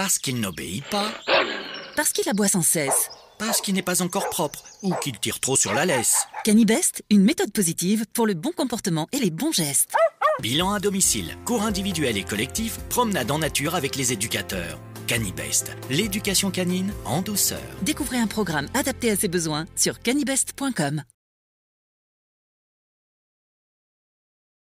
Parce qu'il n'obéit pas. Parce qu'il aboie sans cesse. Parce qu'il n'est pas encore propre. Ou qu'il tire trop sur la laisse. Canibest, une méthode positive pour le bon comportement et les bons gestes. Bilan à domicile, cours individuel et collectif, promenade en nature avec les éducateurs. Canibest, l'éducation canine en douceur. Découvrez un programme adapté à ses besoins sur canibest.com.